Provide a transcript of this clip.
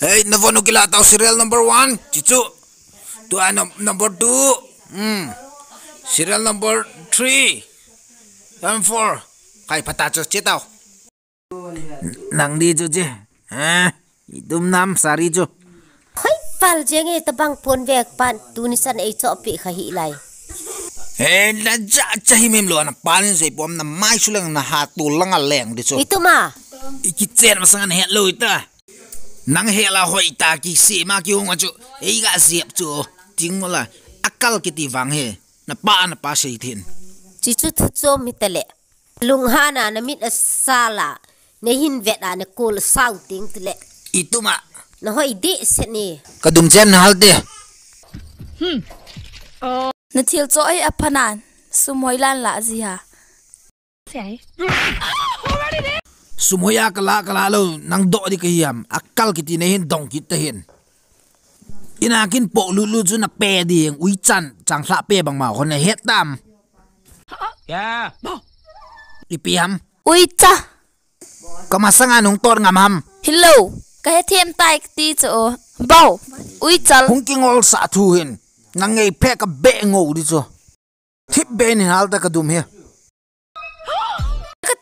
Hey, navono kila tao serial number one, cicu. Tua no, number two, hmm. Serial number three, and four. kay patacos citao. Nang di cu ci, eh, idum nam sari cu. Hei, pal jengi e tebang pon vek pan tunisan ei copi kahi lai. Hei, na ja cahi mem lo anak pan sei pom na mai sulang na hatu lengal leng di cu. Itu ma. Iki cer masangan hello itu. nang hela hoi ta ki se ma ki hong chu. Ei ga siap chu. Ting la akal ki ti wang he. Na pa na pa sei thin. Chi chu thu cho mi tele lung ha na na mit sala ne hin vet na kol sau ting tele ituma na hoi de se ni. Kadum chen hal de hm oh na thil cho ai apanan sumoi lan la gì ha. Sai sumhoya kala kala lo nang do di kiyam akal kiti ne hin dong kit hin. Inakin po lulu lu na pe di ang ui chan chang thla pe bang ma hon he tam ya. Ipiam ui cha. Ka ma sanga nung tor ngam ham. Hello. Ka he them tai ti cho bo. Ui chal. Hung king all sa thu hin. Nang ngai phe ka be ngo di cho thip be ni hal ta ka dum